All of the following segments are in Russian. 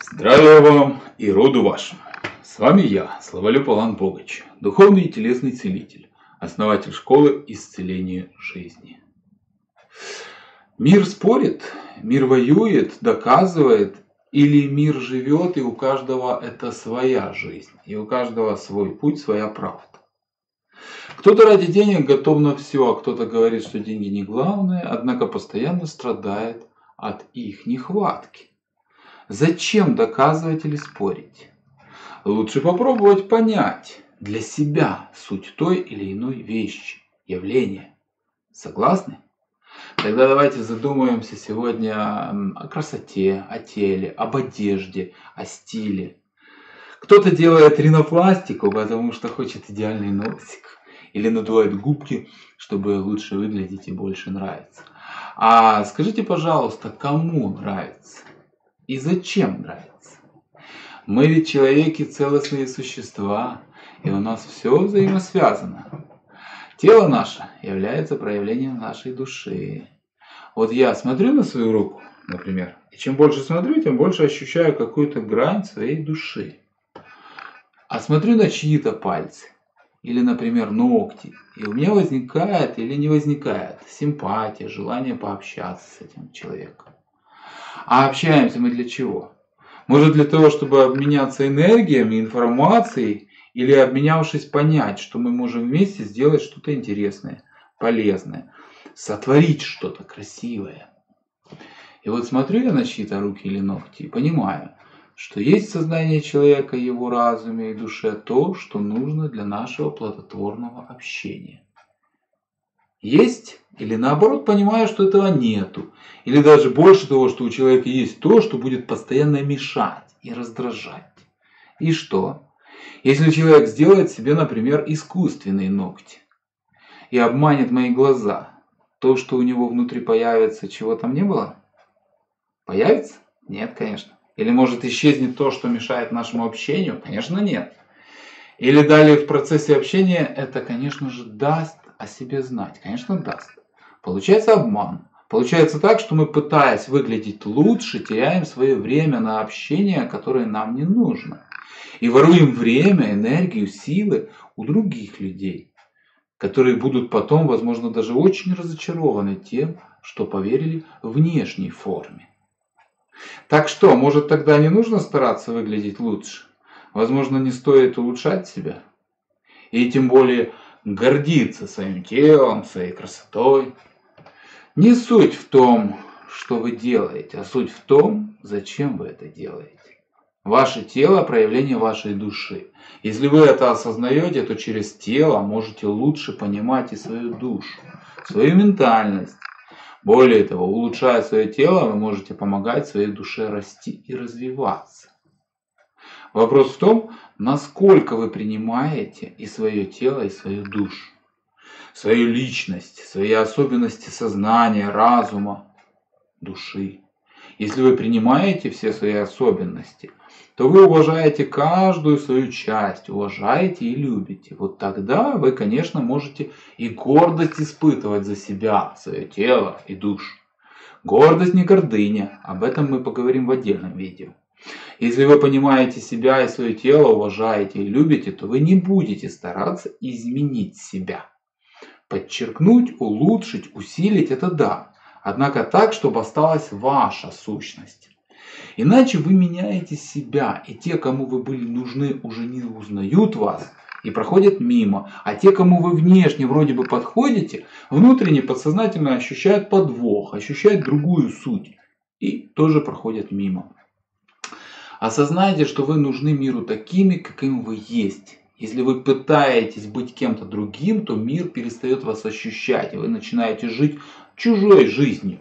Здравия вам и роду вашему! С вами я, Славолюб Алан Богач, духовный и телесный целитель, основатель школы исцеления жизни. Мир спорит, мир воюет, доказывает, или мир живет, и у каждого это своя жизнь, и у каждого свой путь, своя правда. Кто-то ради денег готов на все, а кто-то говорит, что деньги не главное, однако постоянно страдает от их нехватки. Зачем доказывать или спорить? Лучше попробовать понять для себя суть той или иной вещи, явления. Согласны? Тогда давайте задумаемся сегодня о красоте, о теле, об одежде, о стиле. Кто-то делает ринопластику, потому что хочет идеальный носик. Или надувает губки, чтобы лучше выглядеть и больше нравится. А скажите, пожалуйста, кому нравится? И зачем нравится. Мы ведь человеки целостные существа, и у нас все взаимосвязано. Тело наше является проявлением нашей души. Вот я смотрю на свою руку, например, и чем больше смотрю, тем больше ощущаю какую-то грань своей души. А смотрю на чьи-то пальцы, или, например, ногти, и у меня возникает или не возникает симпатия, желание пообщаться с этим человеком. А общаемся мы для чего? Может для того, чтобы обменяться энергиями, информацией, или обменявшись понять, что мы можем вместе сделать что-то интересное, полезное, сотворить что-то красивое. И вот смотрю я на чьи-то руки или ногти и понимаю, что есть в сознании человека, его разуме и душе то, что нужно для нашего плодотворного общения. Есть или наоборот понимаю, что этого нету. Или даже больше того, что у человека есть то, что будет постоянно мешать и раздражать. И что? Если человек сделает себе, например, искусственные ногти и обманет мои глаза, то, что у него внутри появится, чего там не было? Появится? Нет, конечно. Или может исчезнет то, что мешает нашему общению? Конечно, нет. Или далее в процессе общения это, конечно же, даст о себе знать? Конечно, даст. Получается обман. Получается так, что мы, пытаясь выглядеть лучше, теряем свое время на общение, которое нам не нужно. И воруем время, энергию, силы у других людей, которые будут потом, возможно, даже очень разочарованы тем, что поверили внешней форме. Так что, может тогда не нужно стараться выглядеть лучше? Возможно, не стоит улучшать себя? И тем более гордиться своим телом, своей красотой. Не суть в том, что вы делаете, а суть в том, зачем вы это делаете. Ваше тело – проявление вашей души. Если вы это осознаете, то через тело можете лучше понимать и свою душу, свою ментальность. Более того, улучшая свое тело, вы можете помогать своей душе расти и развиваться. Вопрос в том, насколько вы принимаете и свое тело, и свою душу, свою личность, свои особенности сознания, разума, души. Если вы принимаете все свои особенности, то вы уважаете каждую свою часть, уважаете и любите. Вот тогда вы, конечно, можете и гордость испытывать за себя, свое тело и душу. Гордость не гордыня, об этом мы поговорим в отдельном видео. Если вы понимаете себя и свое тело, уважаете и любите, то вы не будете стараться изменить себя. Подчеркнуть, улучшить, усилить – это да. Однако так, чтобы осталась ваша сущность. Иначе вы меняете себя, и те, кому вы были нужны, уже не узнают вас и проходят мимо. А те, кому вы внешне вроде бы подходите, внутренне подсознательно ощущают подвох, ощущают другую суть и тоже проходят мимо. Осознайте, что вы нужны миру такими, каким вы есть. Если вы пытаетесь быть кем-то другим, то мир перестает вас ощущать, и вы начинаете жить чужой жизнью.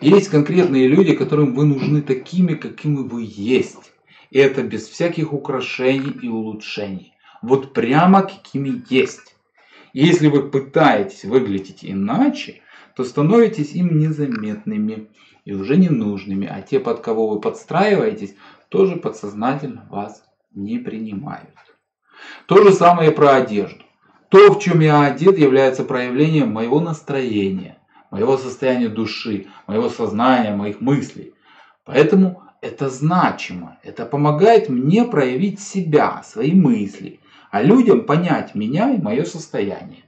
Есть конкретные люди, которым вы нужны такими, какими вы есть. И это без всяких украшений и улучшений. Вот прямо какими есть. Если вы пытаетесь выглядеть иначе, то становитесь им незаметными и уже ненужными. А те, под кого вы подстраиваетесь, тоже подсознательно вас не принимают. То же самое и про одежду. То, в чем я одет, является проявлением моего настроения, моего состояния души, моего сознания, моих мыслей. Поэтому это значимо, это помогает мне проявить себя, свои мысли, а людям понять меня и мое состояние.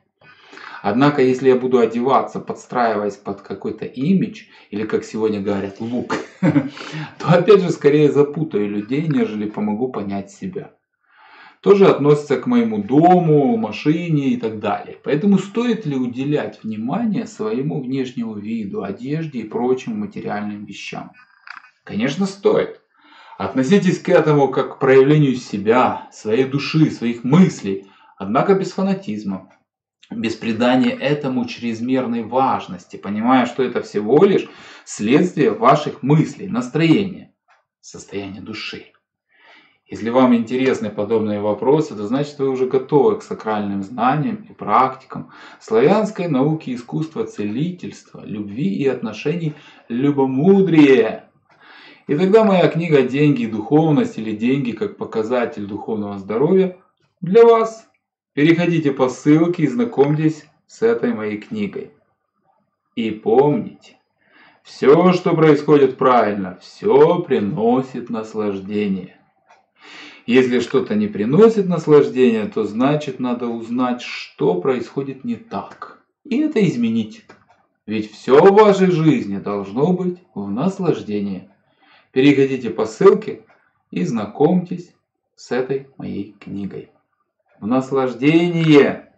Однако, если я буду одеваться, подстраиваясь под какой-то имидж, или, как сегодня говорят, лук, то опять же скорее запутаю людей, нежели помогу понять себя. Тоже относится к моему дому, машине и так далее. Поэтому стоит ли уделять внимание своему внешнему виду, одежде и прочим материальным вещам? Конечно, стоит. Относитесь к этому как к проявлению себя, своей души, своих мыслей, однако без фанатизма без придания этому чрезмерной важности, понимая, что это всего лишь следствие ваших мыслей, настроения, состояния души. Если вам интересны подобные вопросы, то значит вы уже готовы к сакральным знаниям и практикам славянской науки искусства целительства, любви и отношений любомудрия. И тогда моя книга «Деньги и духовность» или «Деньги как показатель духовного здоровья» для вас – Переходите по ссылке и знакомьтесь с этой моей книгой. И помните, все, что происходит правильно, все приносит наслаждение. Если что-то не приносит наслаждения, то значит надо узнать, что происходит не так. И это изменить. Ведь все в вашей жизни должно быть в наслаждении. Переходите по ссылке и знакомьтесь с этой моей книгой в наслаждение